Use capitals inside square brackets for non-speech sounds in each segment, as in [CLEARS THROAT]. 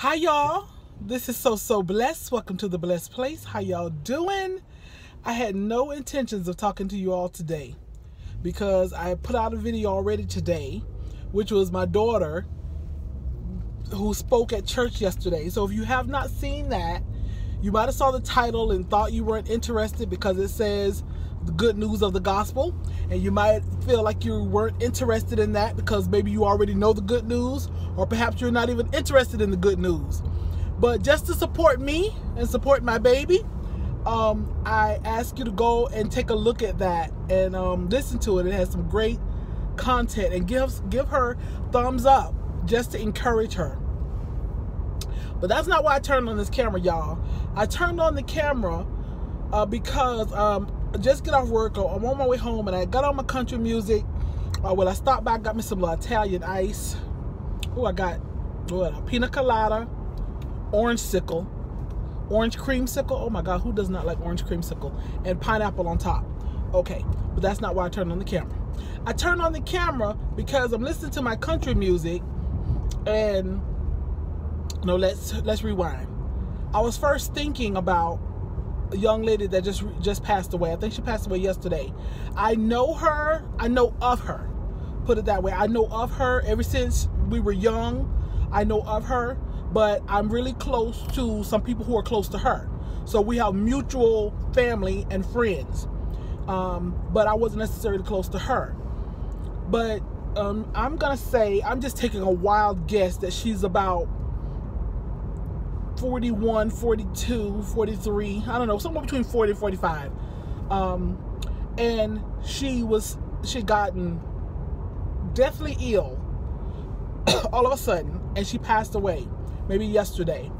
Hi y'all. This is so so blessed. Welcome to the blessed place. How y'all doing? I had no intentions of talking to you all today because I put out a video already today, which was my daughter who spoke at church yesterday. So if you have not seen that, you might have saw the title and thought you weren't interested because it says the good news of the gospel and you might feel like you weren't interested in that because maybe you already know the good news or perhaps you're not even interested in the good news. But just to support me and support my baby um, I ask you to go and take a look at that and um, listen to it. It has some great content and give give her thumbs up just to encourage her. But that's not why I turned on this camera y'all. I turned on the camera uh, because um, just get off work. I'm on my way home and I got on my country music. Uh, well, I stopped by, got me some little Italian ice. Oh, I got what, a pina colada, orange sickle, orange creamsicle. Oh my God, who does not like orange creamsicle? And pineapple on top. Okay, but that's not why I turned on the camera. I turned on the camera because I'm listening to my country music and no, let's let's rewind. I was first thinking about young lady that just just passed away. I think she passed away yesterday. I know her. I know of her. Put it that way. I know of her ever since we were young. I know of her, but I'm really close to some people who are close to her. So we have mutual family and friends. Um, but I wasn't necessarily close to her. But um, I'm gonna say I'm just taking a wild guess that she's about 41, 42, 43, I don't know, somewhere between 40 and 45. Um, and she was, she gotten deathly ill [COUGHS] all of a sudden, and she passed away, maybe yesterday.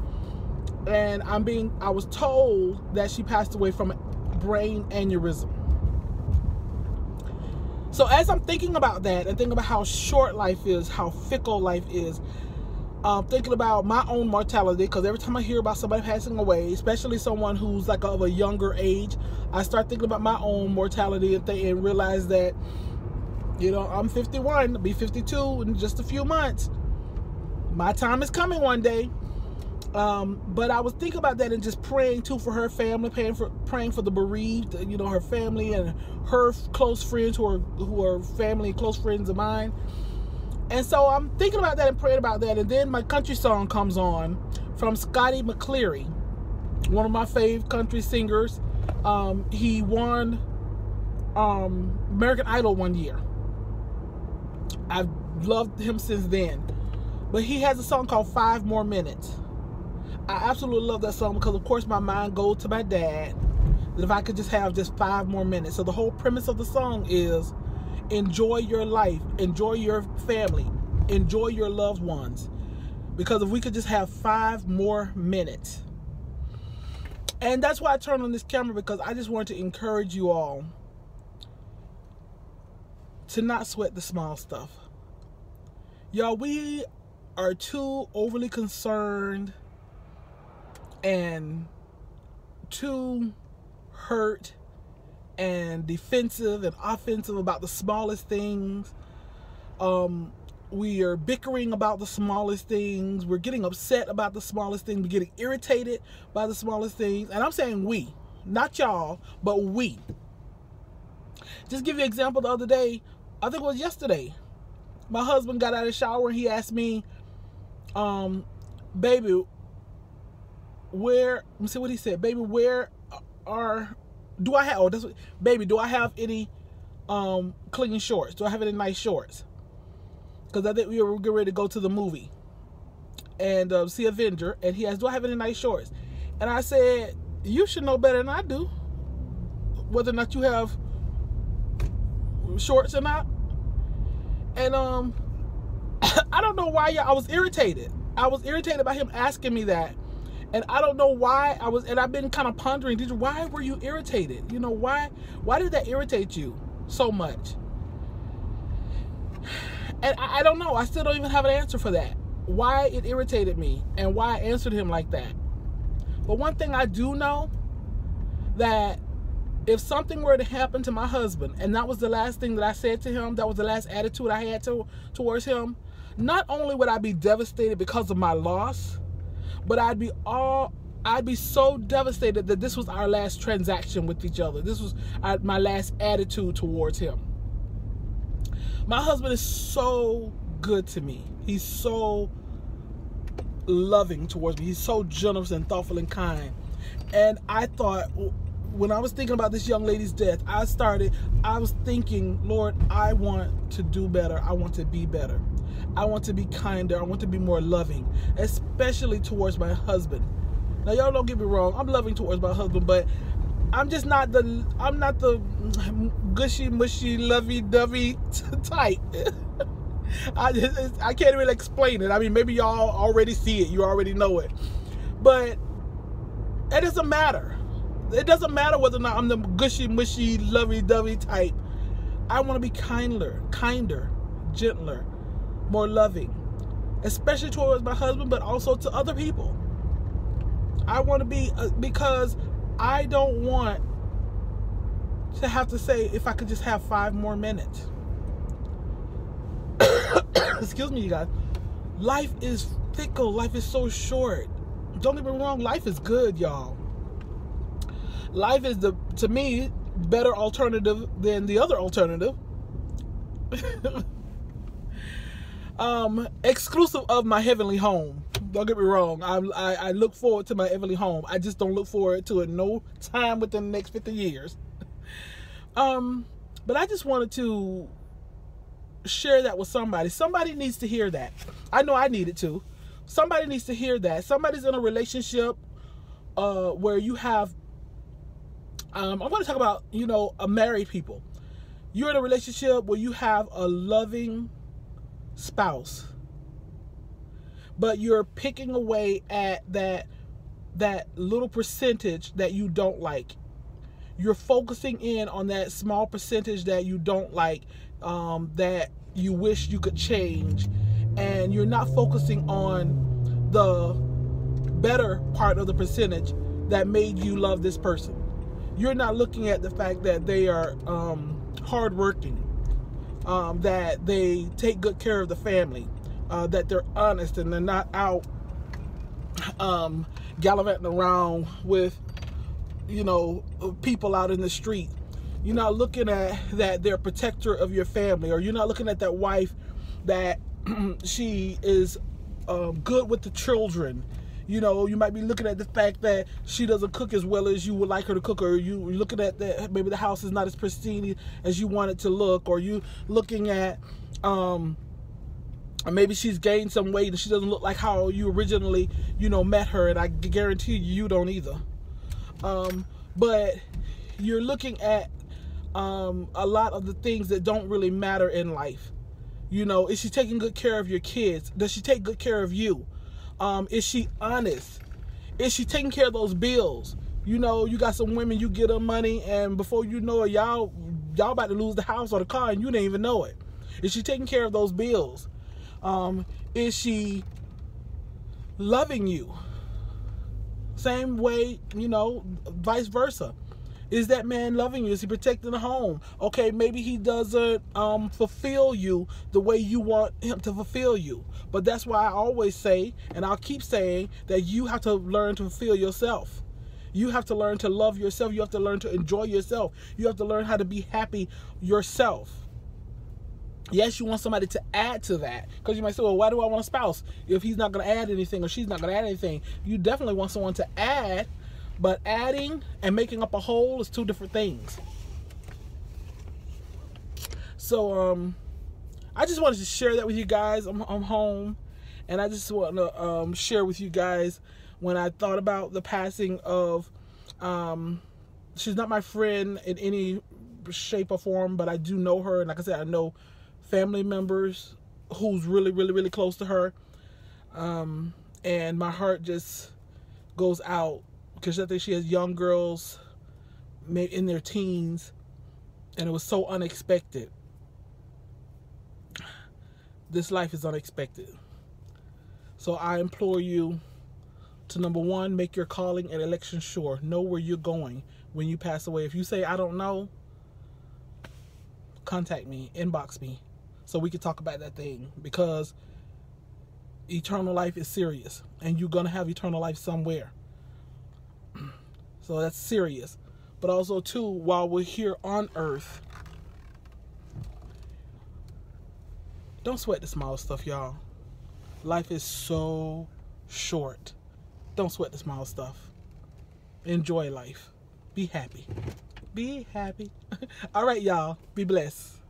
And I'm being, I was told that she passed away from a brain aneurysm. So as I'm thinking about that and thinking about how short life is, how fickle life is, um, thinking about my own mortality because every time I hear about somebody passing away, especially someone who's like of a younger age, I start thinking about my own mortality and, th- and realize that, you know, I'm 51, I'll be 52 in just a few months. My time is coming one day. Um, but I was thinking about that and just praying too for her family, praying for praying for the bereaved, you know, her family and her close friends who are who are family, close friends of mine. And so I'm thinking about that and praying about that. And then my country song comes on from Scotty McCreery, one of my fave country singers. Um, he won um, American Idol one year. I've loved him since then. But he has a song called Five More Minutes. I absolutely love that song because, of course, my mind goes to my dad. That if I could just have just five more minutes. So the whole premise of the song is enjoy your life, enjoy your family, enjoy your loved ones. Because if we could just have five more minutes. And that's why I turned on this camera because I just want to encourage you all to not sweat the small stuff. Y'all, we are too overly concerned and too hurt and defensive and offensive about the smallest things. Um, we are bickering about the smallest things. We're getting upset about the smallest things. We're getting irritated by the smallest things. And I'm saying we, not y'all, but we. Just give you an example the other day, I think it was yesterday. My husband got out of the shower and he asked me, um, baby, where, let me see what he said, baby, where are do I have? Oh, what, baby. Do I have any um clean shorts? Do I have any nice shorts? Because I think we were getting ready to go to the movie and uh, see Avenger, and he asked, "Do I have any nice shorts?" And I said, "You should know better than I do whether or not you have shorts or not." And um, [COUGHS] I don't know why I was irritated. I was irritated by him asking me that and I don't know why I was, and I've been kind of pondering, did you, why were you irritated? You know, why, why did that irritate you so much? And I, I don't know. I still don't even have an answer for that. Why it irritated me and why I answered him like that. But one thing I do know that if something were to happen to my husband, and that was the last thing that I said to him, that was the last attitude I had to, towards him, not only would I be devastated because of my loss, But I'd be all I'd be so devastated that this was our last transaction with each other. This was uh, my last attitude towards him. My husband is so good to me. He's so loving towards me. He's so generous and thoughtful and kind. And I thought, when I was thinking about this young lady's death, I started, I was thinking, Lord, I want to do better. I want to be better. I want to be kinder. I want to be more loving, especially towards my husband. Now, y'all don't get me wrong. I'm loving towards my husband, but I'm just not the I'm not the gushy mushy lovey dovey [LAUGHS] type. I just I can't really explain it. I mean, maybe y'all already see it. You already know it, but it doesn't matter. It doesn't matter whether or not I'm the gushy mushy lovey dovey type. I want to be kinder, kinder, gentler, more loving, especially towards my husband, but also to other people. I want to be uh, because I don't want to have to say if I could just have five more minutes. [COUGHS] Excuse me, you guys. Life is fickle. Life is so short. Don't get me wrong. Life is good, y'all. Life is the to me better alternative than the other alternative. [LAUGHS] um, exclusive of my heavenly home. Don't get me wrong. I, I, I look forward to my heavenly home. I just don't look forward to it no time within the next 50 years. um, but I just wanted to share that with somebody. Somebody needs to hear that. I know I needed to. Somebody needs to hear that. Somebody's in a relationship uh, where you have. Um, I'm going to talk about you know a married people. You're in a relationship where you have a loving spouse but you're picking away at that that little percentage that you don't like. You're focusing in on that small percentage that you don't like um, that you wish you could change and you're not focusing on the better part of the percentage that made you love this person. You're not looking at the fact that they are um, hardworking um, that they take good care of the family uh, that they're honest and they're not out um, gallivanting around with, you know, people out in the street. You're not looking at that they're protector of your family, or you're not looking at that wife that [CLEARS THROAT] she is um, good with the children. You know, you might be looking at the fact that she doesn't cook as well as you would like her to cook, or you looking at that maybe the house is not as pristine as you want it to look, or you looking at um, maybe she's gained some weight and she doesn't look like how you originally, you know, met her. And I guarantee you, you don't either. Um, but you're looking at um, a lot of the things that don't really matter in life. You know, is she taking good care of your kids? Does she take good care of you? Um, is she honest? Is she taking care of those bills? You know, you got some women, you get them money, and before you know it, y'all y'all about to lose the house or the car, and you didn't even know it. Is she taking care of those bills? Um, is she loving you? Same way, you know, vice versa. Is that man loving you? Is he protecting the home? Okay, maybe he doesn't um, fulfill you the way you want him to fulfill you. But that's why I always say, and I'll keep saying, that you have to learn to fulfill yourself. You have to learn to love yourself. You have to learn to enjoy yourself. You have to learn how to be happy yourself yes you want somebody to add to that because you might say well why do i want a spouse if he's not going to add anything or she's not going to add anything you definitely want someone to add but adding and making up a whole is two different things. So um i just wanted to share that with you guys. I'm, I'm home. And i just want to um, share with you guys when i thought about the passing of um she's not my friend in any shape or form but i do know her. And like i said i know family members who's really, really, really close to her. Um, and my heart just goes out because I think she has young girls in their teens, and it was so unexpected. This life is unexpected. So I implore you to number one, make your calling and election sure. Know where you're going when you pass away. If you say, I don't know, contact me, inbox me, so we could talk about that thing because eternal life is serious and you're going to have eternal life somewhere. So that's serious. But also, too, while we're here on earth, don't sweat the small stuff, y'all. Life is so short. Don't sweat the small stuff. Enjoy life. Be happy. Be happy. [LAUGHS] All right, y'all. Be blessed.